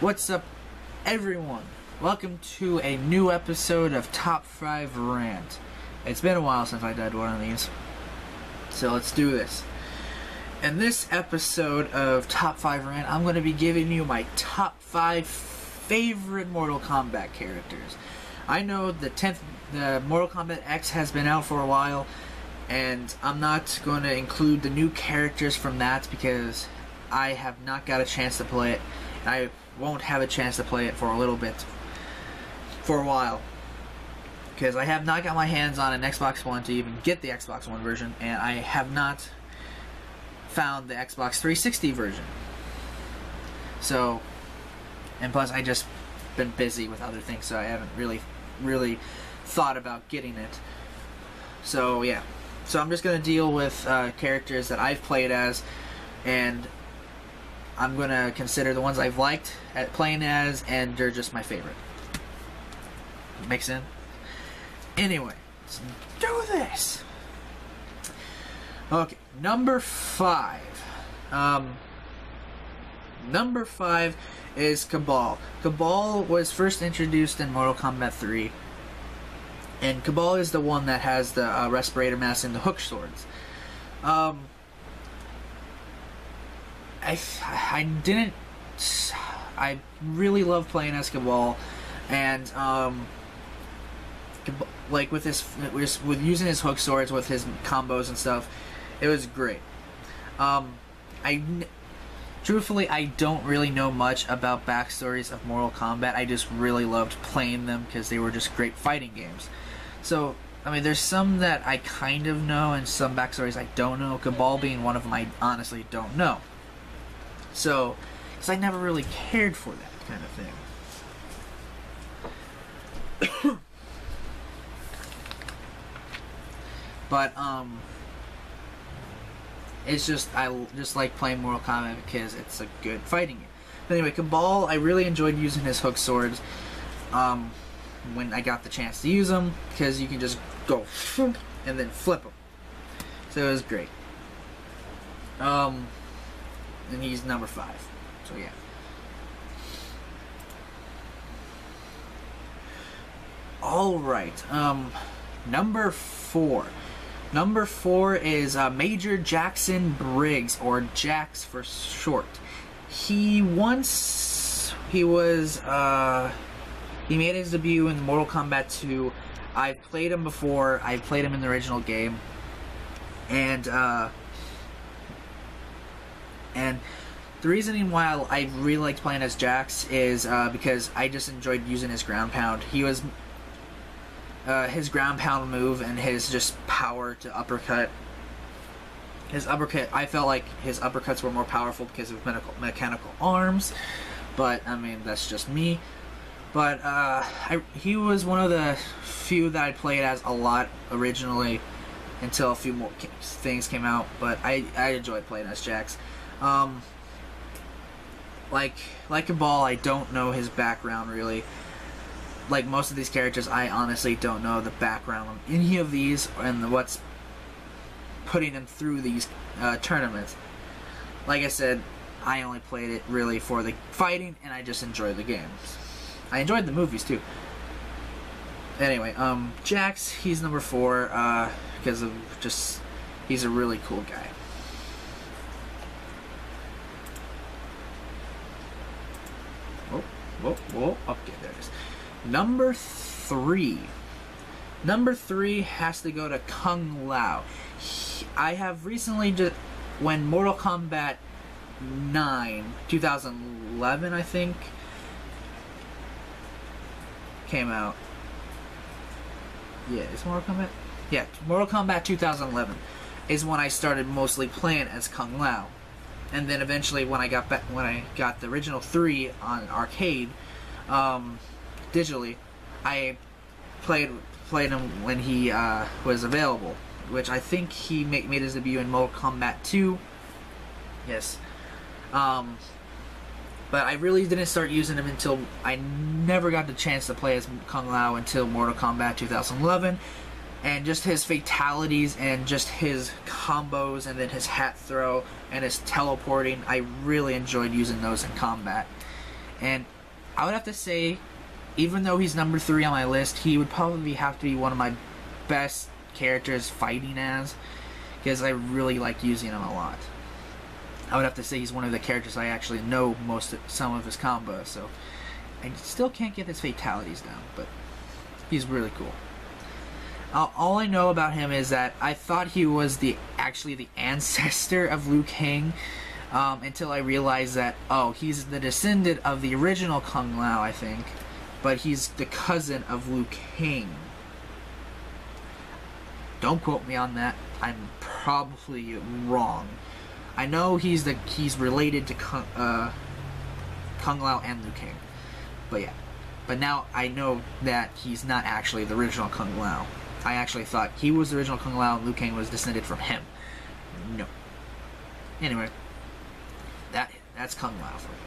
What's up, everyone? Welcome to a new episode of Top 5 Rant. It's been a while since I did one of these, so let's do this. In this episode of Top 5 Rant, I'm going to be giving you my top 5 favorite Mortal Kombat characters. I know the 10th, the Mortal Kombat X has been out for a while, and I'm not going to include the new characters from that because I have not got a chance to play it. I won't have a chance to play it for a little bit, for a while, because I have not got my hands on an Xbox One to even get the Xbox One version, and I have not found the Xbox 360 version. So, and plus I just been busy with other things, so I haven't really, really thought about getting it. So yeah, so I'm just gonna deal with uh, characters that I've played as, and I'm gonna consider the ones I've liked at playing as, and they're just my favorite. Make sense? Anyway, let's do this. Okay, number five. Um, number five is Kabal. Kabal was first introduced in Mortal Kombat 3, and Kabal is the one that has the uh, respirator mask and the hook swords. Um, I, I didn't. I really love playing Kabal, and um, like with his with using his hook swords with his combos and stuff, it was great. Um, I truthfully I don't really know much about backstories of Mortal Kombat. I just really loved playing them because they were just great fighting games. So I mean, there's some that I kind of know, and some backstories I don't know. Kabal being one of them, I honestly don't know. So, because I never really cared for that kind of thing. but um, it's just I just like playing Mortal Kombat because it's a good fighting game. But anyway, Kabal, I really enjoyed using his hook swords. Um, when I got the chance to use them because you can just go and then flip them. So it was great. Um, and he's number five. So yeah. All right. Um, number four. Number four is uh, Major Jackson Briggs, or Jax for short. He once he was uh, he made his debut in Mortal Kombat 2. I've played him before. I played him in the original game, and uh, and the reasoning why I really liked playing as Jax is uh, because I just enjoyed using his ground pound. He was uh, his ground pound move and his just power to uppercut. His uppercut, I felt like his uppercuts were more powerful because of mechanical, mechanical arms, but I mean that's just me. But uh, I, he was one of the few that I played as a lot originally until a few more things came out. But I, I enjoyed playing as Jax. Um, like like Kabal, I don't know his background really. Like most of these characters, I honestly don't know the background of any of these and what's putting them through these uh, tournaments. Like I said, I only played it really for the fighting, and I just enjoy the games. I enjoyed the movies too. Anyway, um, Jax, he's number four uh, because of just he's a really cool guy. Whoa, whoa! Okay, there it is. Number three. Number three has to go to Kung Lao. I have recently just when Mortal Kombat 9, 2011, I think came out. Yeah, it's Mortal Kombat. Yeah, Mortal Kombat 2011 is when I started mostly playing as Kung Lao, and then eventually when I got back when I got the original three on arcade, um, digitally, I played played him when he uh, was available, which I think he made, made his debut in Mortal Kombat 2. Yes. Um, but I really didn't start using him until I never got the chance to play as Kung Lao until Mortal Kombat 2011. And just his fatalities and just his combos and then his hat throw and his teleporting, I really enjoyed using those in combat. And I would have to say, even though he's number three on my list, he would probably have to be one of my best characters fighting as, because I really like using him a lot. I would have to say he's one of the characters I actually know most of some of his combos, so I still can't get his fatalities down, but he's really cool. Uh, all I know about him is that I thought he was the actually the ancestor of Liu Kang um, until I realized that oh he's the descendant of the original Kung Lao I think, but he's the cousin of Liu Kang. Don't quote me on that. I'm probably wrong. I know he's the he's related to Kung, uh, Kung Lao and Liu Kang, but yeah. But now I know that he's not actually the original Kung Lao. I actually thought he was the original Kung Lao and Liu Kang was descended from him. No. Anyway, that that's Kung Lao for you.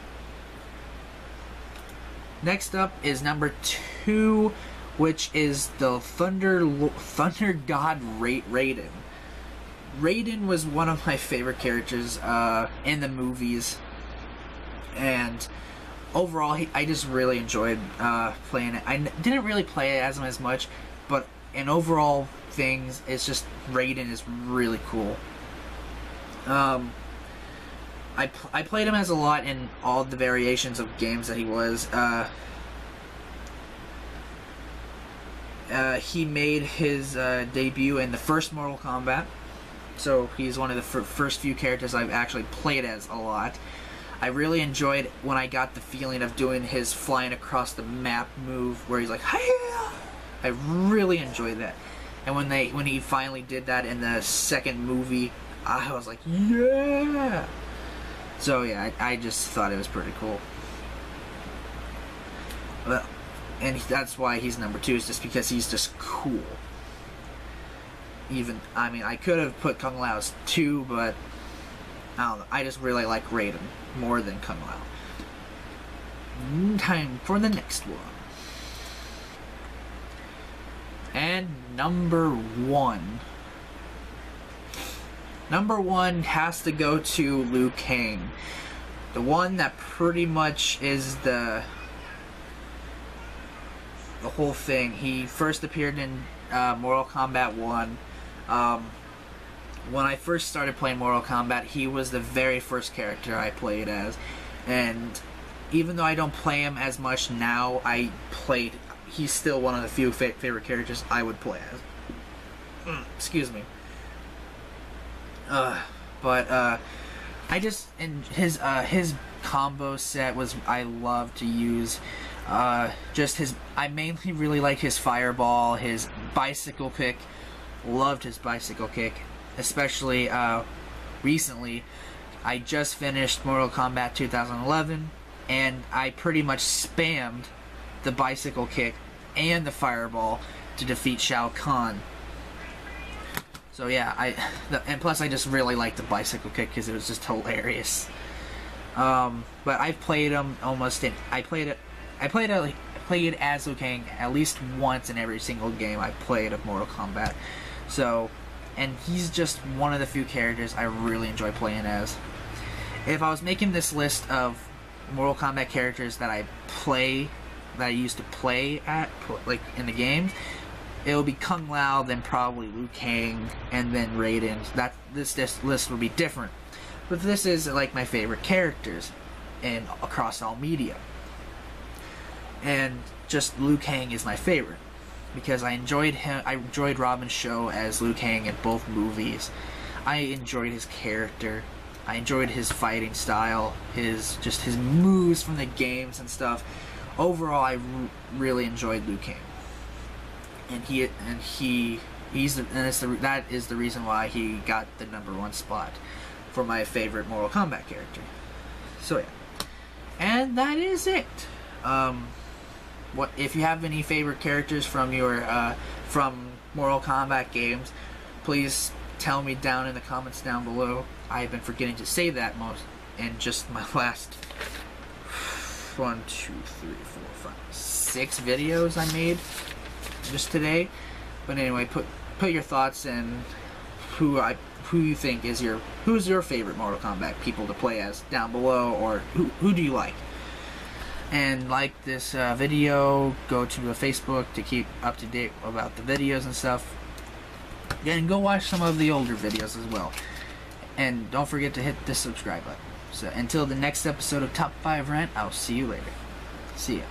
Next up is number two, which is the Thunder Thunder God Ra- Raiden. Raiden was one of my favorite characters uh, in the movies, and overall, he, I just really enjoyed uh, playing it. I n- didn't really play it as as much, but in overall things, it's just Raiden is really cool. Um, I pl- I played him as a lot in all the variations of games that he was. Uh, uh, he made his uh, debut in the first Mortal Kombat so he's one of the first few characters I've actually played as a lot. I really enjoyed when I got the feeling of doing his flying across the map move where he's like, Hiya! I really enjoyed that. And when they when he finally did that in the second movie, I was like, yeah. So yeah, I, I just thought it was pretty cool. Well, and that's why he's number two is just because he's just cool even I mean I could have put Kung Lao's two, but I don't know. I just really like Raiden more than Kung Lao. Mm, time for the next one. And number one. Number one has to go to Liu Kang. The one that pretty much is the the whole thing. He first appeared in uh, Mortal Kombat 1 um, when I first started playing Mortal Kombat, he was the very first character I played as, and even though I don't play him as much now, I played. He's still one of the few fa- favorite characters I would play as. Mm, excuse me. Uh, but uh, I just and his uh, his combo set was I love to use. Uh, just his I mainly really like his fireball, his bicycle kick loved his bicycle kick, especially uh, recently. I just finished Mortal Kombat 2011, and I pretty much spammed the bicycle kick and the fireball to defeat Shao Kahn. So yeah, I the, and plus I just really liked the bicycle kick because it was just hilarious. Um, but I've played him almost in. I played it. I played it. Played as Liu Kang at least once in every single game I played of Mortal Kombat. So, and he's just one of the few characters I really enjoy playing as. If I was making this list of Mortal Kombat characters that I play, that I used to play at, like in the games, it would be Kung Lao, then probably Liu Kang, and then Raiden. That this, this list would be different, but this is like my favorite characters, and across all media. And just Liu Kang is my favorite because I enjoyed him. I enjoyed Robin Shou as Liu Kang in both movies. I enjoyed his character. I enjoyed his fighting style, his just his moves from the games and stuff. Overall, I really enjoyed Liu Kang, and he and he he's the, and it's the that is the reason why he got the number one spot for my favorite Mortal Kombat character. So yeah, and that is it. Um, what if you have any favorite characters from your uh, from Mortal Kombat games, please tell me down in the comments down below. I've been forgetting to say that most in just my last one, two, three, four, five, six videos I made just today. But anyway, put put your thoughts in who I who you think is your who's your favorite Mortal Kombat people to play as down below, or who who do you like? And like this uh, video, go to the Facebook to keep up to date about the videos and stuff. And go watch some of the older videos as well. And don't forget to hit the subscribe button. So until the next episode of Top 5 Rant, I'll see you later. See ya.